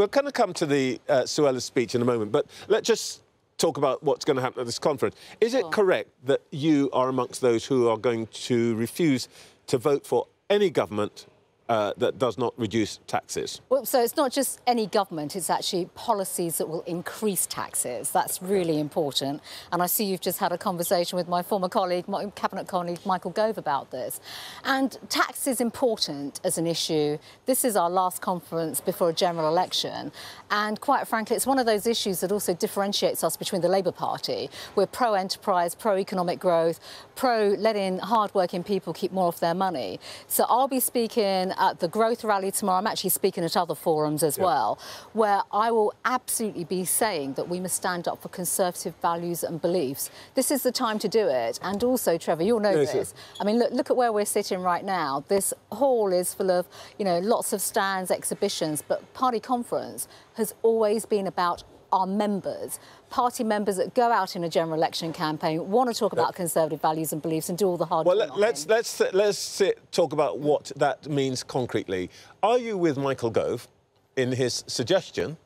we're going to come to the uh, Suella's speech in a moment, but let's just talk about what's going to happen at this conference. Is it correct that you are amongst those who are going to refuse to vote for any government uh, that does not reduce taxes. Well, so it's not just any government, it's actually policies that will increase taxes. That's really important. And I see you've just had a conversation with my former colleague, my cabinet colleague Michael Gove about this. And tax is important as an issue. This is our last conference before a general election. And quite frankly, it's one of those issues that also differentiates us between the Labour Party. We're pro-enterprise, pro-economic growth, pro-letting hard-working people keep more of their money. So I'll be speaking at the growth rally tomorrow. I'm actually speaking at other forums as yeah. well, where I will absolutely be saying that we must stand up for conservative values and beliefs. This is the time to do it. And also, Trevor, you'll know yes, this. I mean, look, look at where we're sitting right now. This hall is full of, you know, lots of stands, exhibitions, but party conference has always been about our members, party members that go out in a general election campaign, want to talk about conservative values and beliefs and do all the hard well, work. Well, let's, let's, let's sit, talk about what that means concretely. Are you with Michael Gove in his suggestion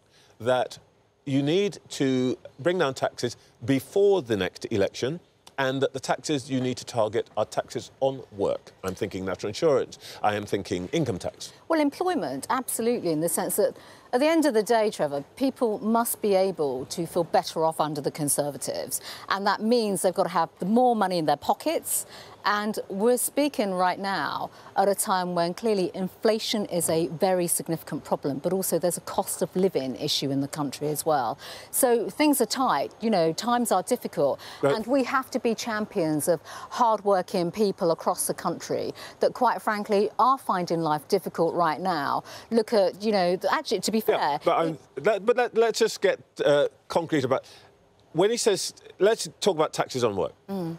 that you need to bring down taxes before the next election and that the taxes you need to target are taxes on work. I'm thinking national insurance, I am thinking income tax. Well, employment, absolutely, in the sense that at the end of the day, Trevor, people must be able to feel better off under the Conservatives. And that means they've got to have more money in their pockets. And we're speaking right now at a time when clearly inflation is a very significant problem, but also there's a cost of living issue in the country as well. So things are tight, you know, times are difficult. And we have to be champions of hardworking people across the country that, quite frankly, are finding life difficult right now. Look at, you know, actually, to be fair. Yeah, but, let, but let, us just get uh, concrete about when he says, let's talk about taxes on work. Mm.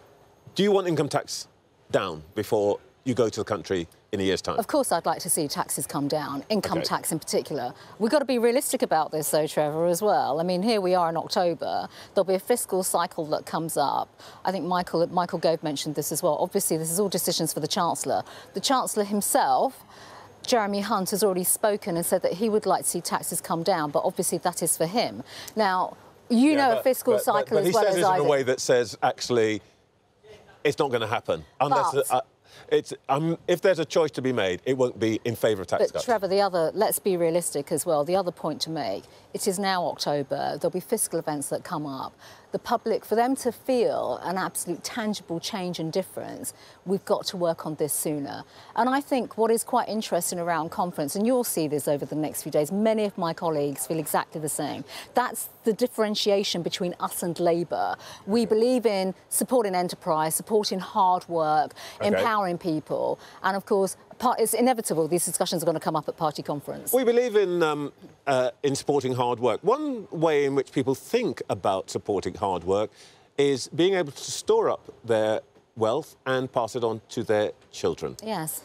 Do you want income tax down before you go to the country in a year's time? Of course, I'd like to see taxes come down, income okay. tax in particular. We've got to be realistic about this, though, Trevor, as well. I mean, here we are in October. There'll be a fiscal cycle that comes up. I think Michael, Michael Gove mentioned this as well. Obviously, this is all decisions for the Chancellor. The Chancellor himself Jeremy Hunt has already spoken and said that he would like to see taxes come down, but obviously that is for him. Now, you yeah, know but, a fiscal but, cycle but, as well as I do. he says in a way that says, actually, it's not going to happen unless... But, uh, it's, um, if there's a choice to be made, it won't be in favour of tax but cuts. Trevor, the other, let's be realistic as well. The other point to make, it is now October. There'll be fiscal events that come up the public, for them to feel an absolute tangible change and difference, we've got to work on this sooner. And I think what is quite interesting around conference, and you'll see this over the next few days, many of my colleagues feel exactly the same. That's the differentiation between us and Labour. We believe in supporting enterprise, supporting hard work, okay. empowering people, and of course, it's inevitable these discussions are going to come up at party conference. We believe in, um, uh, in supporting hard work. One way in which people think about supporting hard work is being able to store up their wealth and pass it on to their children. Yes.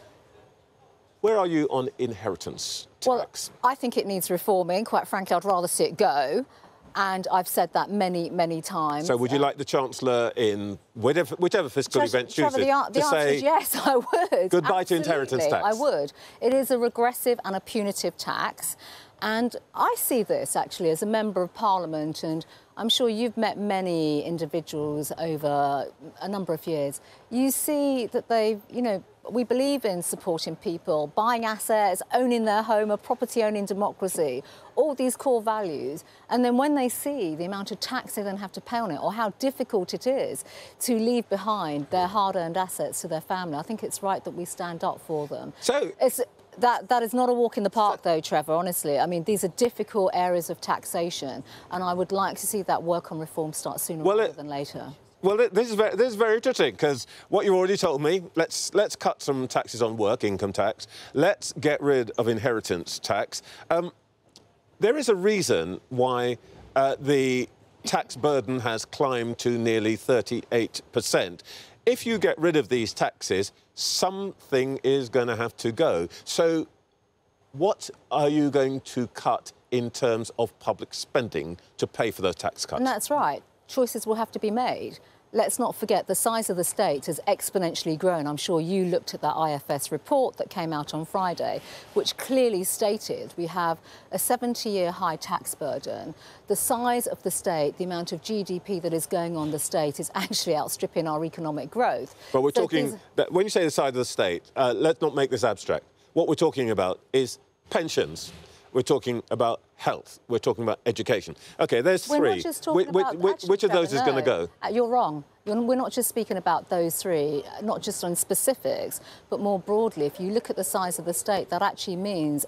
Where are you on inheritance tax? Well, I think it needs reforming. Quite frankly, I'd rather see it go and I've said that many, many times. So would you like the Chancellor in whichever, whichever fiscal event chooses the, the to say... Is yes, I would. Goodbye Absolutely, to inheritance tax? I would. It is a regressive and a punitive tax. And I see this, actually, as a Member of Parliament, and I'm sure you've met many individuals over a number of years. You see that they, you know, we believe in supporting people, buying assets, owning their home, a property owning democracy, all these core values. And then when they see the amount of tax they then have to pay on it or how difficult it is to leave behind their hard earned assets to their family, I think it's right that we stand up for them. So it's, that, that is not a walk in the park, though, Trevor, honestly. I mean, these are difficult areas of taxation, and I would like to see that work on reform start sooner well, rather than later. Well, this is very, this is very interesting because what you've already told me, let's let's cut some taxes on work, income tax. Let's get rid of inheritance tax. Um, there is a reason why uh, the tax burden has climbed to nearly 38 percent. If you get rid of these taxes, something is going to have to go. So, what are you going to cut in terms of public spending to pay for those tax cuts? And that's right choices will have to be made. let's not forget the size of the state has exponentially grown. I'm sure you looked at that IFS report that came out on Friday, which clearly stated we have a 70 year high tax burden. The size of the state, the amount of GDP that is going on the state, is actually outstripping our economic growth. But we're so talking, that when you say the size of the state, uh, let's not make this abstract. What we're talking about is pensions. We're talking about health. We're talking about education. Okay, there's We're three. Not just talking which, about, which, which of those is going to go? Uh, you're wrong. We're not just speaking about those three, uh, not just on specifics, but more broadly. If you look at the size of the state, that actually means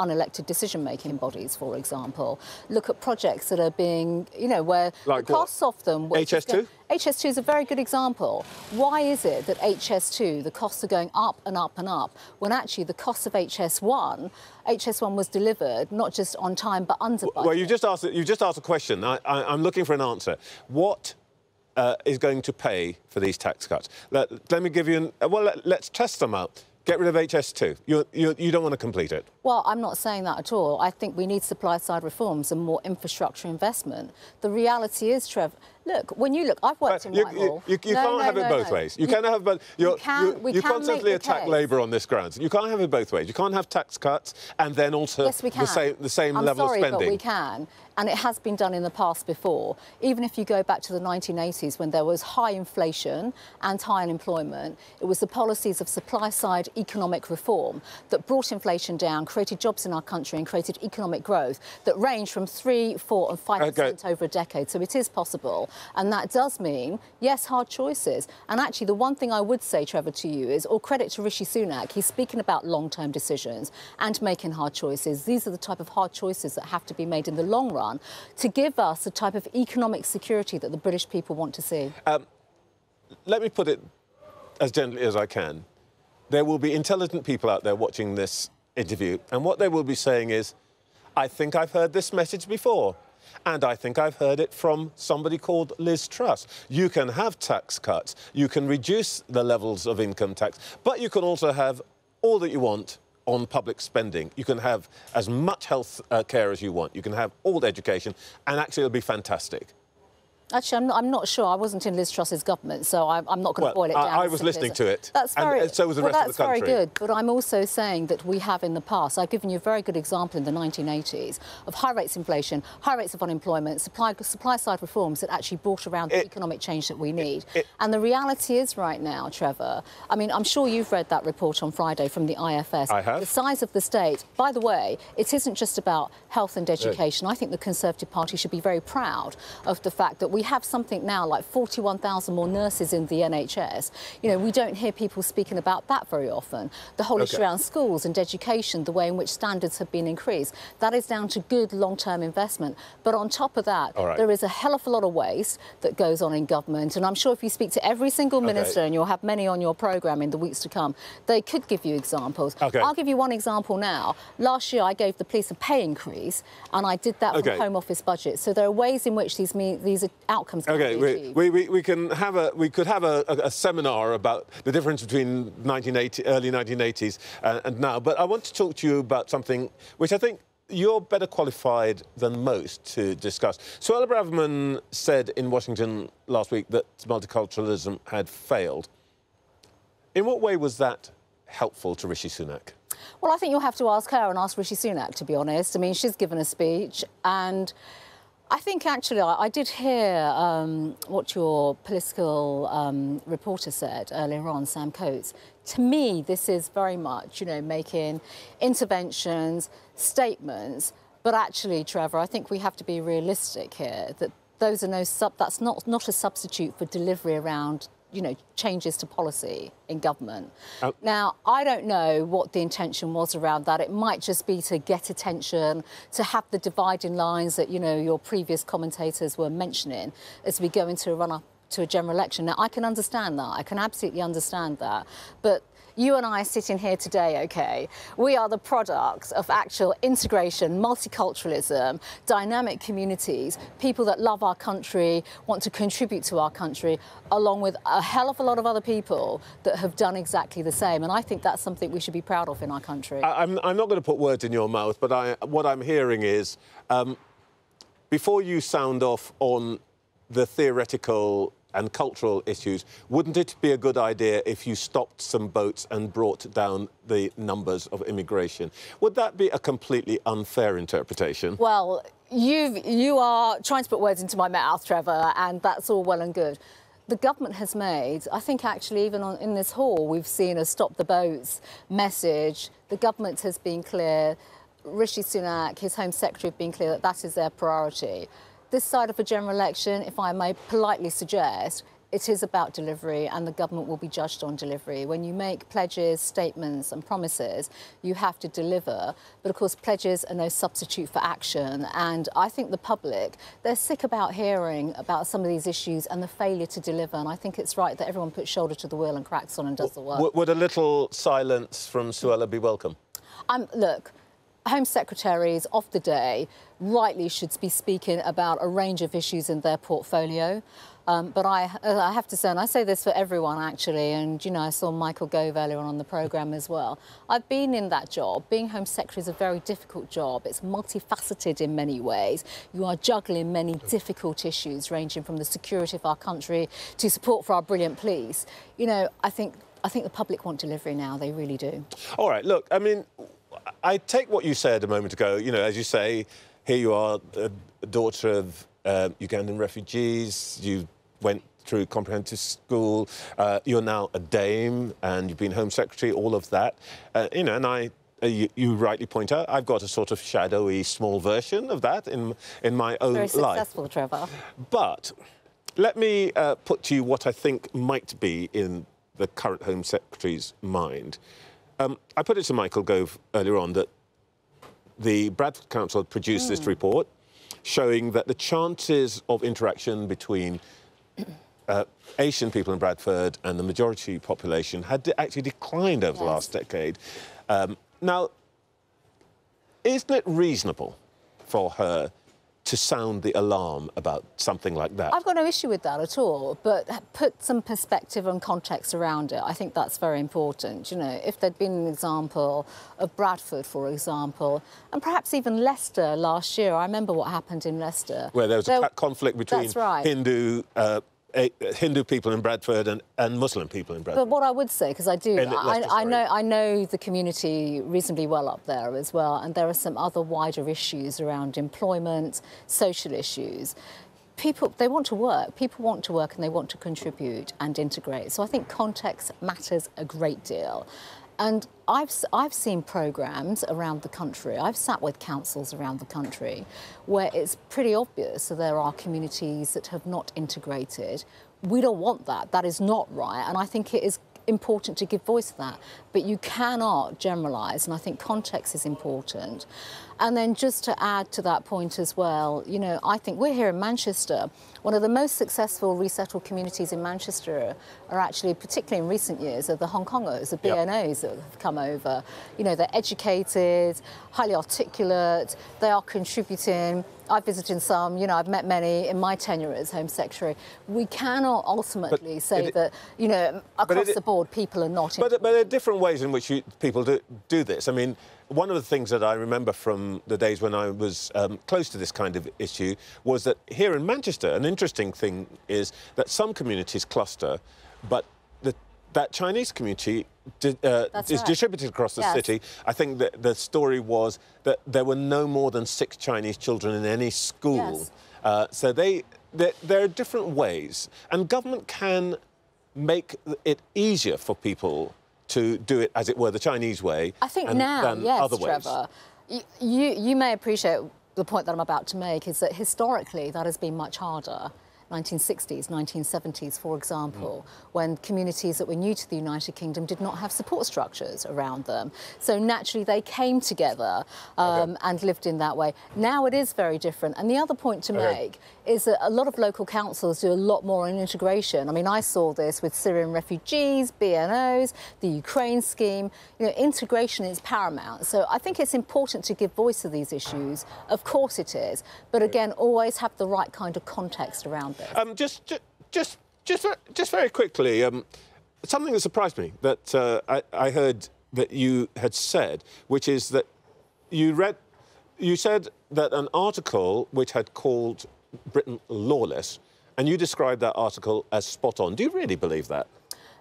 unelected decision-making bodies, for example. Look at projects that are being, you know, where like the costs of them... HS2? HS2 is a very good example. Why is it that HS2, the costs are going up and up and up, when actually the cost of HS1, HS1 was delivered not just on time but under budget? Well, you just asked, you just asked a question. I, I, I'm looking for an answer. What uh, is going to pay for these tax cuts. Let, let me give you an... Well, let, us test them out. Get rid of HS2. You, you, you don't want to complete it. Well, I'm not saying that at all. I think we need supply-side reforms and more infrastructure investment. The reality is, Trev, look, when you look, I've worked uh, in you, Whitehall. You, you, you no, can't no, have no, it both ways. You, can't have both. you can, you, can constantly attack. Labour on this grounds. You can't have it both ways. You can't have tax cuts and then also yes, we can. the same, the same I'm level sorry, of spending. but we can. And it has been done in the past before. Even if you go back to the 1980s when there was high inflation and high unemployment, it was the policies of supply-side economic reform that brought inflation down, created jobs in our country and created economic growth that ranged from 3, 4 and 5% okay. over a decade. So it is possible. And that does mean, yes, hard choices. And actually, the one thing I would say, Trevor, to you is, all credit to Rishi Sunak, he's speaking about long-term decisions and making hard choices. These are the type of hard choices that have to be made in the long run to give us the type of economic security that the British people want to see. Um, let me put it as gently as I can. There will be intelligent people out there watching this interview, and what they will be saying is, I think I've heard this message before. And I think I've heard it from somebody called Liz Truss. You can have tax cuts, you can reduce the levels of income tax, but you can also have all that you want on public spending. You can have as much health uh, care as you want. You can have all the education, and actually it'll be fantastic. Actually, I'm not, I'm not, sure. I wasn't in Liz Truss's government, so I'm, I'm not going to well, boil it down. I, I was listening to it. That's very. And so was the well, rest of the country. That's very good. But I'm also saying that we have in the past. I've given you a very good example in the 1980s of high rates of inflation, high rates of unemployment, supply supply side reforms that actually brought around the economic change that we need. It, it, and the reality is, right now, Trevor. I mean, I'm sure you've read that report on Friday from the IFS. I have. The size of the state. By the way, it isn't just about health and education. I think the Conservative Party should be very proud of the fact that we have something now like 41,000 more nurses in the NHS. You know, we don't hear people speaking about that very often. The whole okay. issue around schools and education, the way in which standards have been increased, that is down to good long-term investment. But on top of that, right. there is a hell of a lot of waste that goes on in government. And I'm sure if you speak to every single minister, okay. and you'll have many on your programme in the weeks to come, they could give you examples. Okay. I'll give you one example now. Last year, I gave the police a pay increase, and I did that okay. from Home Office budget. So there are ways in which these, these outcomes can okay, we, we, we, can have a we could have a, a, a, seminar about the difference between 1980, early 1980s uh, and now. But I want to talk to you about something which I think you're better qualified than most to discuss. Suella Braverman said in Washington last week that multiculturalism had failed. In what way was that helpful to Rishi Sunak? Well, I think you'll have to ask her and ask Rishi Sunak, to be honest. I mean, she's given a speech and I think actually I, I did hear um, what your political um, reporter said earlier on, Sam Coates. To me, this is very much, you know, making interventions, statements, but actually, Trevor, I think we have to be realistic here that those are no sub, that's not, not a substitute for delivery around you know, changes to policy in government. Uh, now, I don't know what the intention was around that. It might just be to get attention, to have the dividing lines that, you know, your previous commentators were mentioning as we go into a run-up to a general election. Now, I can understand that. I can absolutely understand that. But you and I are sitting here today, okay, we are the products of actual integration, multiculturalism, dynamic communities, people that love our country, want to contribute to our country, along with a hell of a lot of other people that have done exactly the same. And I think that's something we should be proud of in our country. I'm, I'm not going to put words in your mouth, but I, what I'm hearing is um, before you sound off on the theoretical and cultural issues, wouldn't it be a good idea if you stopped some boats and brought down the numbers of immigration? Would that be a completely unfair interpretation? Well, you you are trying to put words into my mouth, Trevor, and that's all well and good. The government has made, I think actually even on, in this hall, we've seen a stop the boats message. The government has been clear. Rishi Sunak, his Home Secretary, have been clear that that is their priority. This side of a general election, if I may politely suggest, it is about delivery and the government will be judged on delivery. When you make pledges, statements and promises, you have to deliver. But of course, pledges are no substitute for action. And I think the public, they're sick about hearing about some of these issues and the failure to deliver. And I think it's right that everyone puts shoulder to the wheel and cracks on and does the work. Would a little silence from Suella be welcome? Um, look, Home Secretaries of the day rightly should be speaking about a range of issues in their portfolio. Um, but I, I, have to say, and I say this for everyone actually, and you know, I saw Michael Gove earlier on, on the programme as well. I've been in that job. Being Home Secretary is a very difficult job. It's multifaceted in many ways. You are juggling many difficult issues, ranging from the security of our country to support for our brilliant police. You know, I think, I think the public want delivery now. They really do. All right, look, I mean, I take what you said a moment ago. You know, as you say, here you are, a daughter of uh, Ugandan refugees. You went through comprehensive school. Uh, you're now a dame, and you've been Home Secretary. All of that, uh, you know, and I. Uh, you, you, rightly point out, I've got a sort of shadowy, small version of that in in my own Very life. successful, Trevor. But let me uh, put to you what I think might be in the current Home Secretary's mind. Um, I put it to Michael Gove earlier on that the Bradford Council produced mm. this hmm. report showing that the chances of interaction between uh, Asian people in Bradford and the majority population had actually declined over yes. the last decade. Um, now, isn't it reasonable for her to sound the alarm about something like that? I've got no issue with that at all, but put some perspective and context around it. I think that's very important. You know, if there'd been an example of Bradford, for example, and perhaps even Leicester last year, I remember what happened in Leicester. Where there was there, a conflict between right. Hindu uh, Hindu people in Bradford and, and Muslim people in Bradford. But what I would say, because I do, I, I, know I know the community reasonably well up there as well, and there are some other wider issues around employment, social issues. People, they want to work. People want to work and they want to contribute and integrate. So I think context matters a great deal. And I've, I've seen programs around the country, I've sat with councils around the country where it's pretty obvious that there are communities that have not integrated. We don't want that. That is not right. And I think it is important to give voice to that. But you cannot generalise, and I think context is important. And then just to add to that point as well, you know, I think we're here in Manchester. One of the most successful resettled communities in Manchester are actually, particularly in recent years, are the Hong Kongers, the BNOs yep. that have come over. You know, they're educated, highly articulate, they are contributing. I've visited some, you know, I've met many in my tenure as Home Secretary. We cannot ultimately but say it, that, you know, across it, the board, people are not. But, but there are different ways in which you, people do, do this. I mean, one of the things that I remember from the days when I was um, close to this kind of issue was that here in Manchester, an interesting thing is that some communities cluster, but the, that Chinese community uh, is right. distributed across the yes. city. I think that the story was that there were no more than six Chinese children in any school. Yes. Uh, so they, there are different ways, and government can make it easier for people to do it, as it were, the Chinese way. I think and, now, yes, Trevor. You, you, you may appreciate the point that I'm about to make is that historically that has been much harder. 1960s, 1970s, for example, mm. when communities that were new to the United Kingdom did not have support structures around them. So naturally they came together um, okay. and lived in that way. Now it is very different. And the other point to okay. make is that a lot of local councils do a lot more in integration. I mean, I saw this with Syrian refugees, BNOs, the Ukraine scheme. You know, integration is paramount. So I think it's important to give voice to these issues. Of course it is. But again, always have the right kind of context around this. Um, just, just, just, just, very quickly, um, something that surprised me that uh, I, I heard that you had said, which is that you read, you said that an article which had called Britain lawless and you described that article as spot on. Do you really believe that?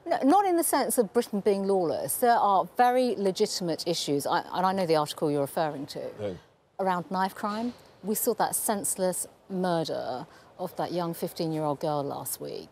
No, not in the sense of Britain being lawless. There are very legitimate issues, I, and I know the article you're referring to, Yeah. around knife crime. We saw that senseless murder of that young 15 year old girl last week.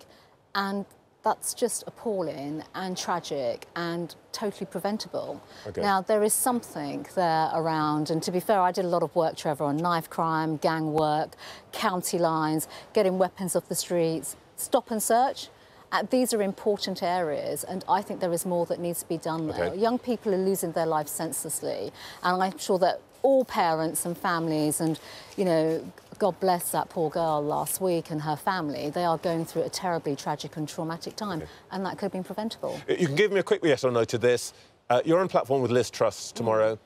And that's just appalling and tragic and totally preventable. Okay. Now, there is something there around, and to be fair, I did a lot of work, Trevor, on knife crime, gang work, county lines, getting weapons off the streets, stop and search. Uh, these are important areas, and I think there is more that needs to be done there. Okay. Young people are losing their lives senselessly, and I'm sure that all parents and families, and you know, God bless that poor girl last week and her family, they are going through a terribly tragic and traumatic time, and that could have been preventable. You can give me a quick yes or no to this. Uh, you're on platform with Liz Truss tomorrow.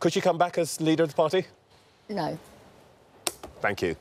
Could she come back as leader of the party? No. Thank you.